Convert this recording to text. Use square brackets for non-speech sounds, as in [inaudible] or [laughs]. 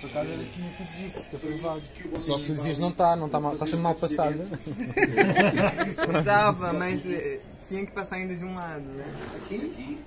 Por acaso era tinha sido dito, está provado. Só que tu dizias não está, não está mal, está sendo mal passada. [laughs] Estava, mas eh, tinha que passar ainda de um lado. Né? Aqui? Aqui?